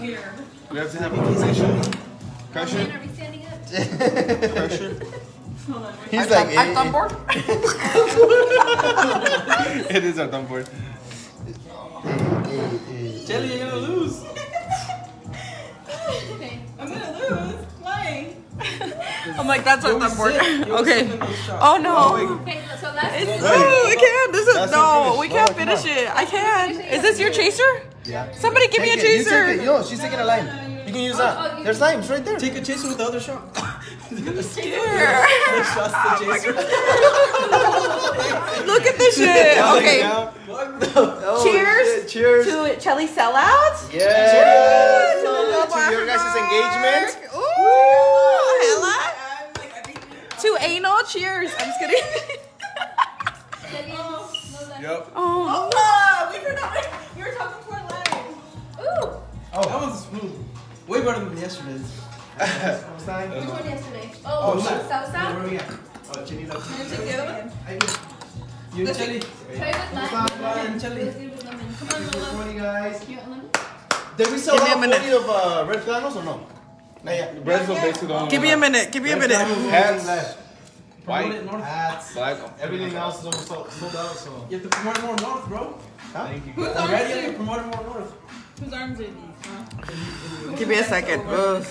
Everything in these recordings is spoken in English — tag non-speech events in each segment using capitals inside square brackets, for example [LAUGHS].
Here. We have to have a position. Man, Cushion. are we standing up? Cushion. Hold on. wait. He's like, I'm eh, on board. [LAUGHS] it is a thumb board. Jelly, you're gonna lose. Okay. I'm gonna lose. Why? I'm like, that's You on always board. sip. You always Okay. sip in those shots. Oh no. Okay, so that's It's, oh, I can't. This is That's no. We can't No, finish it. I can't. Is this your chaser? Yeah. Somebody give me a Take it, you chaser. take it. Yo, she's taking a lime. You can use Oh, that. There's limes right there. Take a chaser with the other shot. [LAUGHS] Here. The shots the oh chaser. Look at this [LAUGHS] shit. Okay. Oh, Cheers. shit, Cheers. To Chelly sellouts. Yeah. Cheers. To your guys' engagement. Ooh, hella. To anal. Cheers. I'm just kidding. [LAUGHS] Jelly, no left. Yep. Oh. Oh, we forgot. [LAUGHS] We were talking for live. Ooh, That was smooth. Way better than yesterday's. [LAUGHS] which one yesterday? Oh, Oh, shit. salsa? Where are we at? Oh, Chili Can I take the other one? I get you and Jelly. Try with lime. Lime, Jelly. Let's get it with lemon. Come on, Lola. Morning, guys. You want lemon? Did we sell Give me a out minute. 40 of uh, red flannels or no? Not yet. Bread's the basically the only Give me a minute. Give me a minute. Hats. Promote White. it north. Hats. Black. Everything else is almost sold sold out, so. You have to promote it more north, bro. Thank you. Whose arms Already you to are promote it more north. Whose arms are these? Huh? Give me a second. Ugh.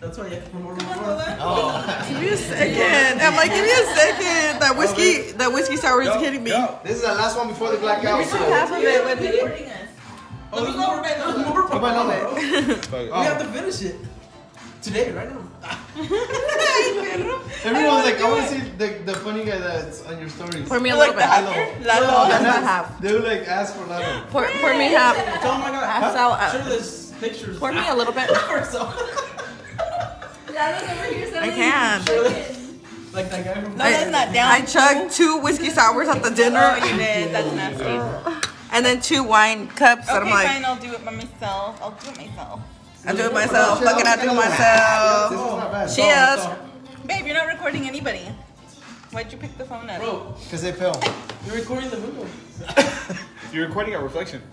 That's why you have to promote it more on, north. Oh. Lola. Give me a second. I'm like, give me a second. That oh, whiskey, that whiskey sour is Yo, kidding me. yo. This is the last one before the blackout. So. Half of it with me. recording us. Oh, there's more. There's more. Come on, promote, Lola. bro. It. We have to finish it. Today, right now. [LAUGHS] Everyone's like, I want to see the, the funny guy that's on your stories. Pour me a little bit. Lalo. Lalo, that's not half. They would like ask for Lalo. Pour, pour me half. [LAUGHS] Tell them I got Half out. Uh, sure, there's pictures. Pour me a little bit. or so. Lala's over here selling can. chicken. [LAUGHS] Like that guy from. No, that's not down. I chugged two whiskey sours at the dinner, Oh, you did. That's nasty. and then two wine cups. and Okay, I'm like, fine. I'll do it by myself. I'll do it myself. I do it myself. Fucking I do it This myself. is. Cheers. Babe, you're not recording anybody. Why'd you pick the phone up? Bro, Because they fail. you're recording the window. [LAUGHS] You're recording our reflection. [LAUGHS]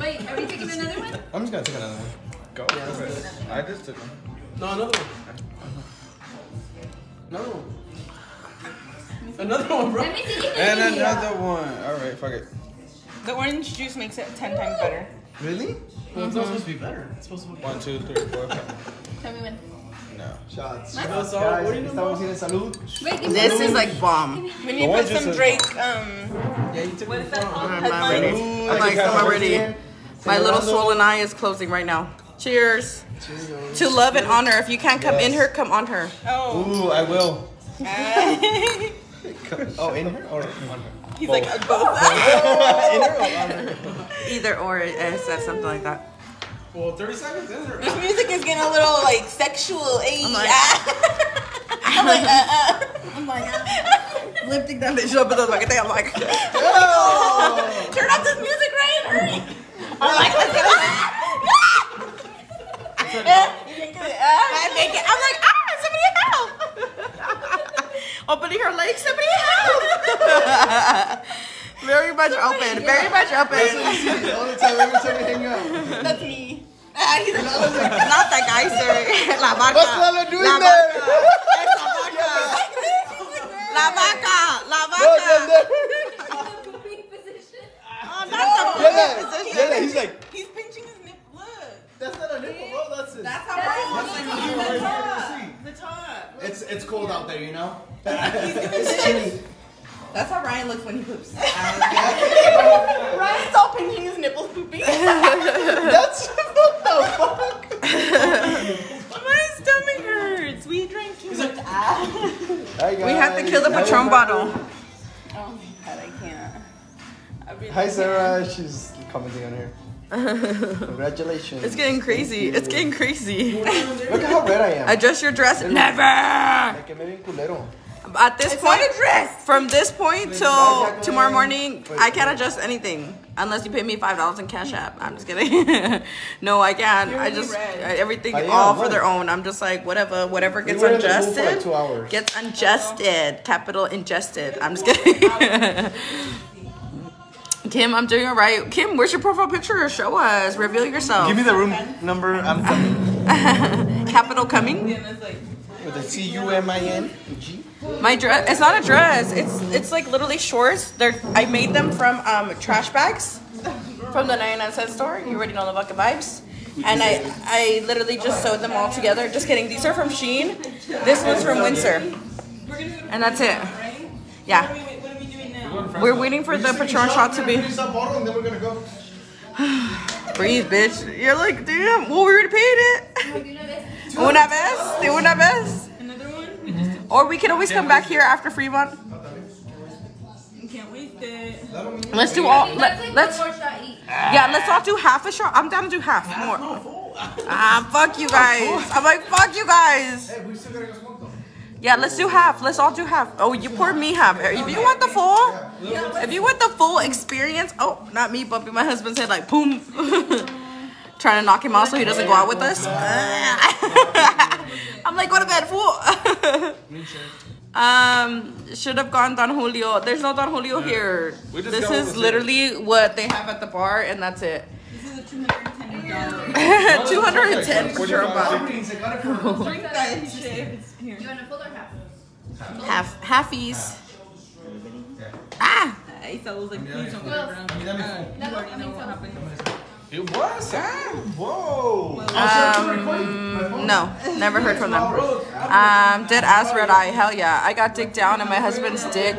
Wait, are we taking another one? I'm just gonna take another one. Go. Go ahead. I just took one. No, another one. Another one. Another one, bro. Let me see. And another one. All right, fuck it. The orange juice makes it ten times better. Really? Well, it's not supposed to be better. It's supposed to be. One, two, three, four, five. Tell me when. No. Shots. What? Shots, So, guys. what do you know Estamos bien en salud. Wait, give This one. is like bomb. We need to put some Drake. Um, Yeah, you took what the is that called? I'm not. Headlines. I'm like, I'm already. My little swollen eye is closing right now. Cheers. Cheers. To love and honor. If you can't come in her, come on her. Oh. Ooh, I will. [LAUGHS] Oh, in her or on her? He's like uh, both. [LAUGHS] in her or on her? [LAUGHS] Either or, it says something like that. Well, 30 seconds, isn't? This music is getting a little like sexual. Ay, I'm like- ah. [LAUGHS] I'm like, uh, uh. I'm like, uh. Lifting that bitch up and the fucking thing. I'm like, Oh! [LAUGHS] turn off this music, Ryan. Hurry. [LAUGHS] I'm like, let's get I make it. I'm like, ah, somebody help. Opening her legs, somebody help. Very much open, very much open. All the time, every time we hang out. That's me. Ah, he's like, Not that guy, sir. La vaca. What's Lalo doing La there? vaca. Esa vaca. La vaca. La vaca. there? Pooping position. Oh, not the Yeah, yeah, he's like, he's pinching his nip. Look. that's not a nipple, bro. That's it. That's how Ryan looks like when the top. The top. It's it's cold out there, you know. [LAUGHS] It's chilly. That's how Ryan looks when he poops. [LAUGHS] [LAUGHS] Ryan's all pinching his nipples pooping. [LAUGHS] That's what the fuck. My stomach hurts. We drank too much. Ah. Hi, We have to kill the Hi, Patron bottle. Oh my god, I can't. I really Hi, can't. Sarah. She's commenting on here. Congratulations. It's getting crazy. It's getting crazy. Look at how red I am. Adjust your dress. Never. Like, que me bien culero. At this It's point, dress. from this point till tomorrow morning, I can't adjust anything unless you pay me five dollars in Cash App. I'm just kidding. [LAUGHS] no, I can't. I just red. everything I all for their own. I'm just like whatever, whatever gets were in the pool for like adjusted gets adjusted. Capital ingested. I'm just kidding. [LAUGHS] Kim, I'm doing all right. Kim, where's your profile picture? Show us. Reveal yourself. Give me the room number. I'm coming. [LAUGHS] Capital coming. With a C U M I N G. My dress. It's not a dress. It's it's like literally shorts. They're I made them from um trash bags from the 99 cent store. You already know the bucket vibes. And I I literally just sewed them all together. Just kidding. These are from Shein. This one's from Windsor. And that's it. Yeah. What are we doing now? We're waiting for the Patron shot to be. Finish up bottle and then we're gonna go. [SIGHS] Breathe, bitch. You're like, damn. Well, we already paid it. [LAUGHS] Una vez. De una vez. Another one? Or we can always come back here after Fremont. You can't waste it. Let's do all. Let's Let, take let's. one more shot each. Yeah, let's all do half a shot. I'm down to do half more. Ah, fuck you guys. I'm like, fuck you guys. Hey, we still gotta go smoke though. Yeah, let's do half. Let's all do half. Oh, you pour me half. If you want the full, if you want the full experience, oh, not me bumping my husband's head like boom. [LAUGHS] Trying to knock him out so he doesn't go out with us. [LAUGHS] I'm like, go to bed, fool. [LAUGHS] um, should have gone Don Julio. There's no Don Julio here. This is with literally what they have at the bar, and that's it. This is a $210 Two hundred and ten for sure. 45. Bob. Everything's like, got it for drink that shit. You want a full or half? Half halfies. Ah. Isa was like, please don't go around. No, You I already know mean, what so. happened. It was? Ah, whoa. Um, no, never heard from them. Um, dead ass red eye, hell yeah. I got dick down and my husband's dick.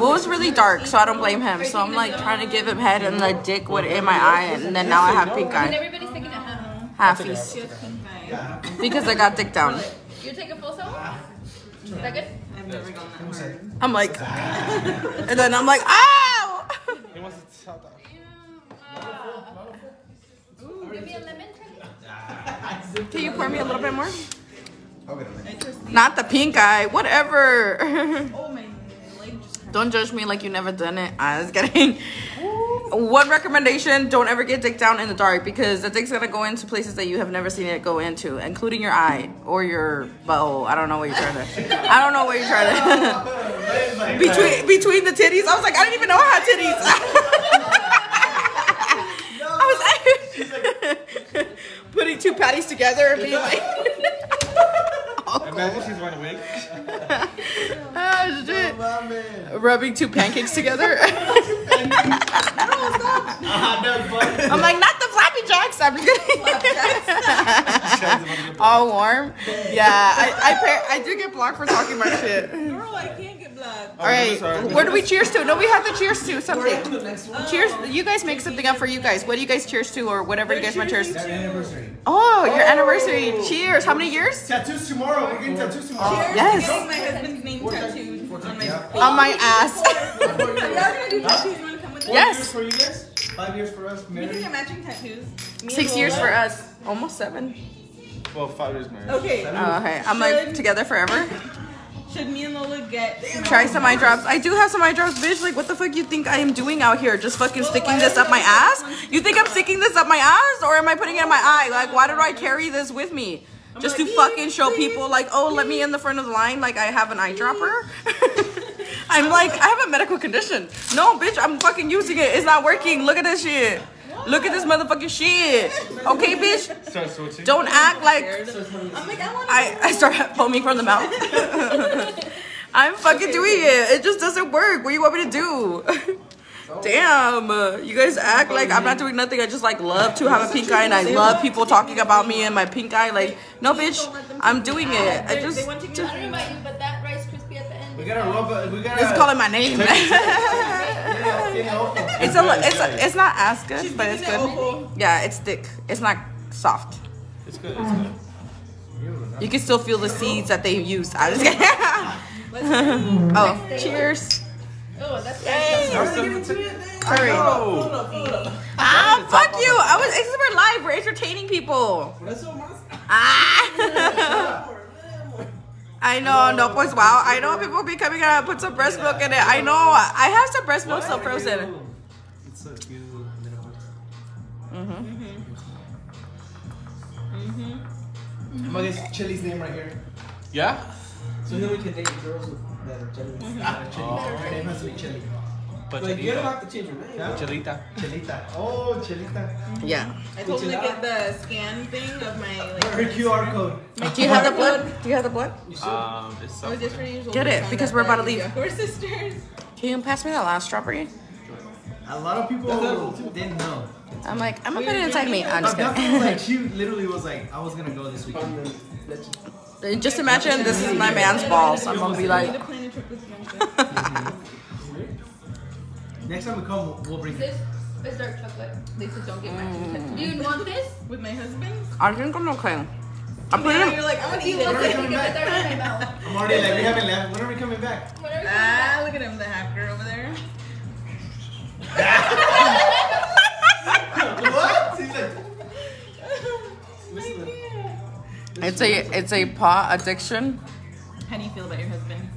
Well, it was really dark, so I don't blame him. So I'm like trying to give him head, and the dick would in my eye, and then now I have pink And eye, everybody's taking a half. halfies, She has pink eye. because I got dick down. You take a full soul? Is that good? I've never gone that hard. I'm like, [LAUGHS] and then I'm like, ow! He wants to tell that. Ooh, uh, give me a lemon, Trinity. [LAUGHS] Can you pour me a little bit more? I'll get a minute. Not the pink eye, whatever. Oh, my leg just Don't judge me like you never done it. I was kidding. One recommendation: don't ever get dick down in the dark because the dick's gonna go into places that you have never seen it go into, including your eye or your butthole. I don't know what you're trying to. I don't know what you're trying to. [LAUGHS] between between the titties, I was like, I didn't even know I had titties. [LAUGHS] I was [LAUGHS] putting two patties together and being like. Imagine she's wearing a wig. Ah, shit. Rubbing two pancakes together. I'm like, not the Flappy Jacks. I'm just [LAUGHS] kidding. All warm. Yeah, I I, pair, I do get blocked for talking my shit. Girl, I can't get blood. Oh, All right, sorry. where do we cheers to? No, we have to cheers to something. Cheers. You guys make something up for you guys. What do you guys cheers to, or whatever you guys want to cheers? anniversary. Oh, your oh. anniversary. Cheers. How many years? Tattoos tomorrow. We're getting tattoos tomorrow. Yes. Getting my husband's name tattooed on my ass. Y'all gonna do tattoos? You wanna come with me? Four years Yes. For you guys. Five years for us. We can Married. get matching tattoos. Me Six years for us. Almost seven. Well, five years married. Okay. Oh, uh, okay. I'm like together forever. Should me and Lola get Try some eye drops. I do have some eye drops, bitch. Like, what the fuck you think I am doing out here? Just fucking sticking this up my ass? You think I'm sticking this up my ass, or am I putting it in my eye? Like, why did I carry this with me? Just to fucking show people, like, oh, let me in the front of the line, like I have an eye dropper. [LAUGHS] I'm like, I have a medical condition. No, bitch, I'm fucking using it. It's not working. Look at this shit. Look at this motherfucking shit. Okay, bitch. Don't act like I'm I want I, I start foaming from the mouth. [LAUGHS] I'm fucking doing it. It just doesn't work. What do you want me to do? [LAUGHS] Damn, you guys act like I'm not doing nothing. I just like love to have a pink eye, and I love people talking about me and my pink eye. Like, no, bitch, I'm doing it. I just, [LAUGHS] gotta rub it. We gotta. it's calling my name. It's a, it's a, it's not as good, but it's giving it good. Yeah, it's thick. It's not soft. It's good. It's good. You can still feel the seeds that they used. I was kidding. [LAUGHS] oh, cheers. Oh, that's Hurry. Oh. Ah, fuck you! I was. It's we're live. We're entertaining people. Ah. [LAUGHS] I know, no, pues wow. I know people be coming out and put some breast milk in it. I know. I have some breast milk still frozen. It's a cute little mm-hmm. I'm gonna get Chili's name right here. Yeah? So then we can date girls with that are mm-hmm. ah, Chili. That are Chili. Her name has to be Chili. Like, you don't have to change your name. Yeah? Chelita. Chelita. Oh, Chelita. Yeah. I told him to get the scan thing of my Her like. QR code. Do you have the blood? Do you have the blood? Um, it's I was just something. ready to Get it, because we're about to leave. We're sisters. Can you pass me that last strawberry? A lot of people didn't know. I'm like, I'm gonna put it inside me. I'm just But kidding. like, [LAUGHS] she literally was like, I was gonna go this weekend. Just imagine this is my man's balls. I'm gonna be like, [LAUGHS] Next time we come, we'll, we'll bring it. This is dark chocolate. Lisa, don't get matching Mm. Do you want this? with my husband. I think I'm okay. I put Yeah, you're like, I'm gonna eat you it. want We're this? coming Because back. it's already in my mouth. I'm already like, we haven't left. When are we coming back? Whatever you Ah, look at him, the hacker over there. [LAUGHS] what? He's like, It's a it's a pot addiction. How do you feel about your husband?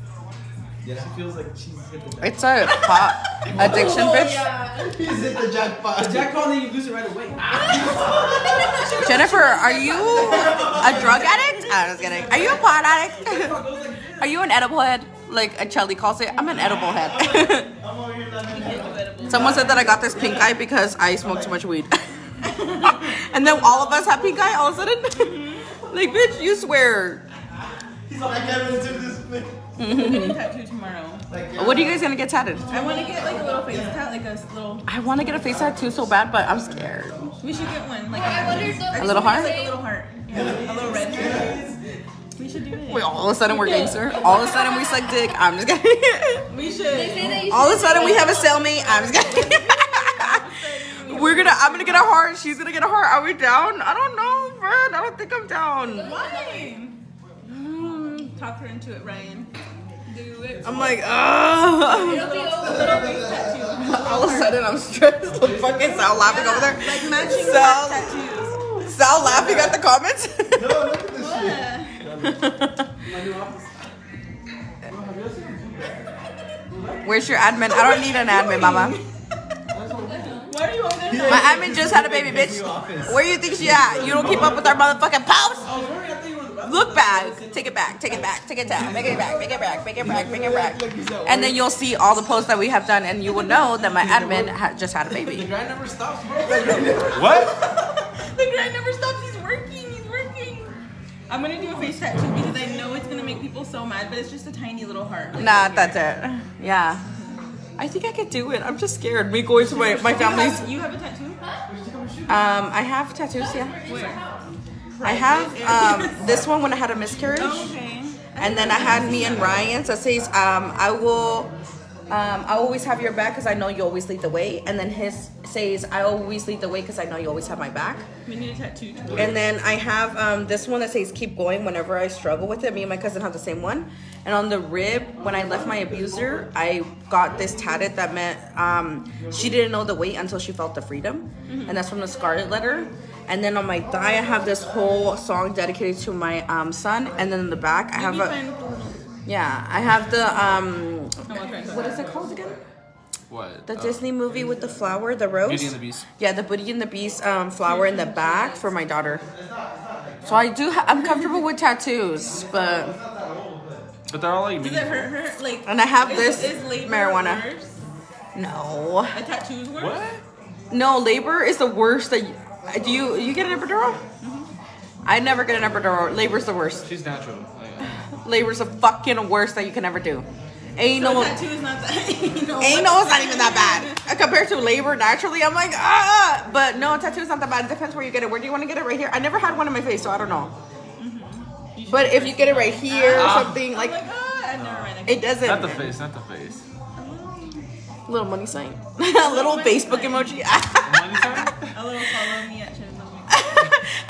Yeah, she feels like she's hit the jackpot. It's a pot [LAUGHS] addiction, oh, bitch. Yeah. [LAUGHS] He's hit the jackpot. The jackpot, then you lose it right away. [LAUGHS] Jennifer, are you a drug addict? I was kidding. Are you a pot addict? Are you an edible head? Like a Chelly calls it. I'm an edible head. I'm over here laughing. Someone said that I got this pink eye because I smoke too much weed. and then all of us have pink eye all of a sudden. like, bitch, you swear. He's like, I can't really do this thing. Mm-hmm. I'm getting tattooed tomorrow. Like, What are you guys gonna get tatted? I want to get like a little face tat, like a s- little. I want to get a face tattoo so bad, but I'm scared. We should get one. Like I wonder if A little heart? Like a little heart. Yeah, a little red heart. We should do it. Wait, all of a sudden we're gangster. All of a sudden we suck dick. I'm just kidding. [LAUGHS] We They should. say that you All of a sudden we have a cellmate. I'm just kidding. [LAUGHS] We're gonna. I'm gonna get a heart. She's gonna get a heart. Are we down? I don't know, Fred. I don't think I'm down. Why? Talk her into it, Ryan. Do it. I'm like, ugh. It'll be over. little face tattoo. [LAUGHS] All of a sudden I'm stressed. [LAUGHS] Look, fucking Sal laughing over there. Like matching Sal, tattoos. Sal laughing at the comments. [LAUGHS] no, look at this shit. My new office. Where's your admin? I don't need an admin, mama. Why are you over there? My admin just had a baby, bitch. Where you think she at? You don't keep up with our motherfucking posts? Oh, Look back. Take it back. Take it back. Take it down. Make it back. Make it back. Make it back. Make it back. And then you'll see all the posts that we have done, and you will know that my admin ha- just had a baby. The grind never stops, bro. [LAUGHS] What? [LAUGHS] The grind never stops. He's working. He's working. I'm gonna do a face tattoo because I know it's gonna make people so mad, but it's just a tiny little heart. Like, Nah, right that's it. Yeah. I think I could do it. I'm just scared. Me going to my, my You family's. have, you have a tattoo? Um, I have tattoos, yeah. Where? I have um, this one when I had a miscarriage. Oh, okay. And then I had me and Ryan's that says, um, I will, um, I always have your back because I know you always lead the way. And then his says, I always lead the way because I know you always have my back. We need a tattoo. too. And then I have um, this one that says, keep going whenever I struggle with it. Me and my cousin have the same one. And on the rib, when I left my abuser, I got this tatted that meant um, she didn't know the weight until she felt the freedom. And that's from the Scarlet Letter. And then on my thigh, I have this whole song dedicated to my um, son. And then in the back, I have a. be fine with the little- Yeah, I have the um I'm gonna try to- what is it called again? What? The Uh, Disney movie with the flower, the rose. Beauty and the Beast. Yeah, the Beauty and the Beast um, flower in the back for my daughter. So I do. Ha- I'm comfortable with tattoos, but But they're all like Does it meaningful. hurt her? Like, and I have is- this is labor marijuana. worse? No, A tattoo's worse? What? no, labor is the worst. That you, Uh, do you you get an epidural? Mm-hmm. I never get an epidural. Labor's the worst. She's natural. Labor's the fucking worst that you can ever do. Ain't So no. a tattoo is not that. [LAUGHS] you know, Ain't no, it's not even that bad. Uh, compared to labor naturally, I'm like, ah. ah. But no, tattoo's not that bad. It depends where you get it. Where do you want to get it? Right here? I never had one on my face, so I don't know. Mm-hmm. But if you get it right here or ah. something, like, like, ah, it doesn't. not the face, not the face. Little money sign. [LAUGHS] a little Facebook emoji. [LAUGHS] A little follow me at Chin Love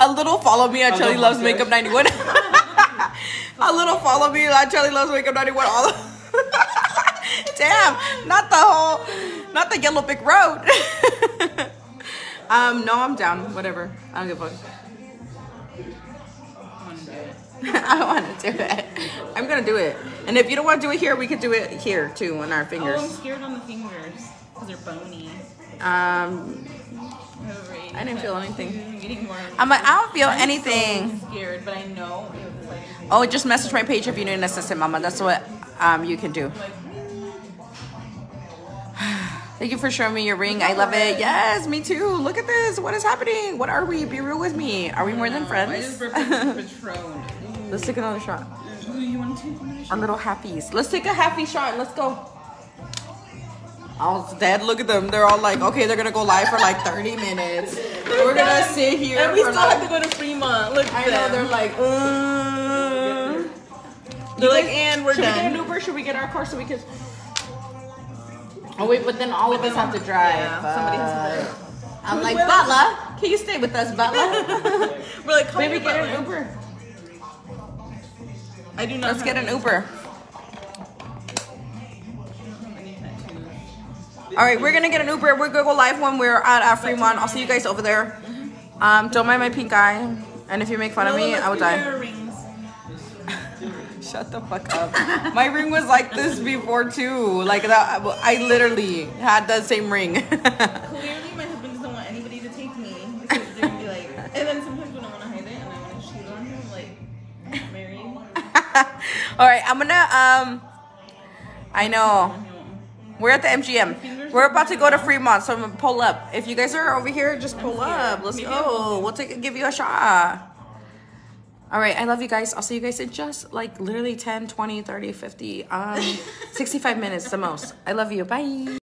[LAUGHS] a little follow me at A Charlie Loves. Makeup 91. a little follow me at Charlie Loves Makeup 91. All of- Damn, not the whole, not the yellow brick road. um, no, I'm down. Whatever. I don't give a fuck. [LAUGHS] I want to do it. I'm gonna do it. And if you don't want to do it here, we could do it here too on our Oh, I'm fingers. scared on the fingers because they're bony. Um, I I didn't feel anything. I'm getting more. I'm like, I don't feel I'm anything. So scared, but I know it like, Oh, just message my page if you need an assistant, Mama. That's what um you can do. [SIGHS] Thank you for showing me your ring. I love it. Yes, me too. Look at this. What is happening? What are we? Be real with me. Are we more than friends? [LAUGHS] a. Let's take another shot. You want to take another shot? little happies. Let's take a happy shot. Let's go. Oh, Dad, look at them. They're all like, okay, they're gonna go live for like 30 minutes. We're gonna sit here. And we still like- have to go to Fremont. Look I know they're like, uh. They're like, and we're Should we get an done. Uber? Should we get our car so we can? Oh wait, but then all of us have to drive. Yeah, somebody has to Uh, I'm Who's like, Butler, can you stay with us, Butler? [LAUGHS] We're like, Maybe get an Uber. I do not. Let's get an Uber. All right, we're gonna get an Uber. We're gonna go live when we're at uh, Fremont. I'll see you guys over there. Um, don't mind my pink eye, and if you make fun of me, I will die. [LAUGHS] Shut the fuck up. My ring was like this before too. Like that, I literally had the same ring. [LAUGHS] Clearly, my All right, I'm gonna um. I know. We're at the MGM. We're about to go to Fremont, so I'm gonna pull up. If you guys are over here, just pull up. Let's go. We'll take give you a shot. All right, I love you guys. I'll see you guys in just like literally 10, 20, 30, 50, um, [LAUGHS] 65 minutes the most. I love you. Bye.